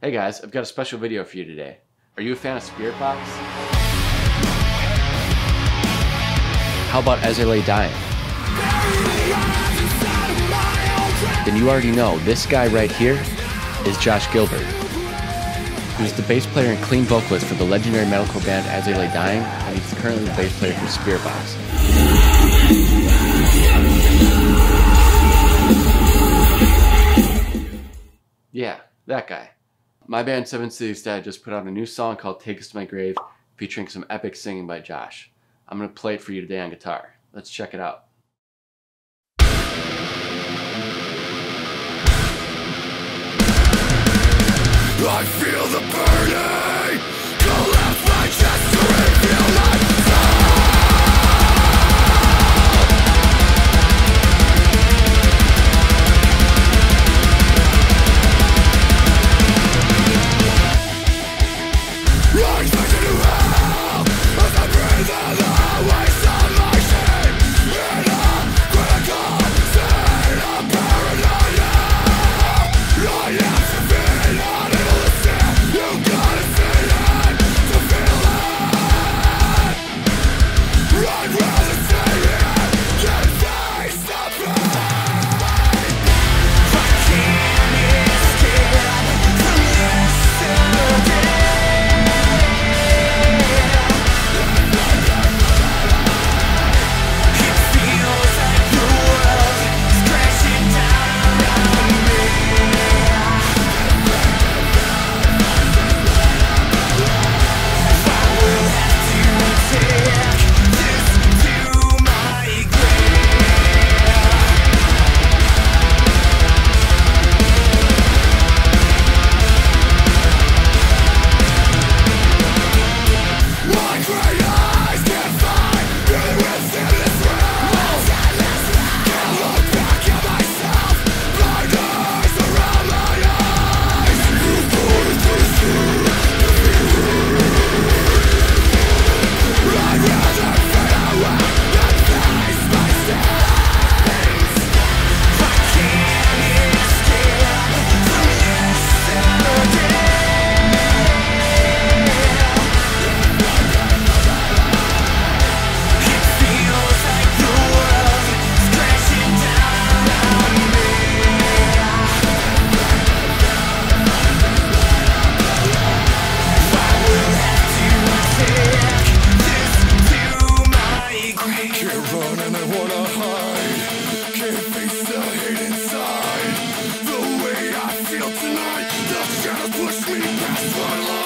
Hey guys, I've got a special video for you today. Are you a fan of Spiritbox? How about As I Lay Dying? Then you already know this guy right here is Josh Gilbert. He was the bass player and clean vocalist for the legendary metalcore band As I Lay Dying, and he's currently the bass player for Spiritbox. Yeah, that guy. My band Seven Cities Dead just put out a new song called Take This to My Grave featuring some epic singing by Josh. I'm going to play it for you today on guitar. Let's check it out. I feel the inside.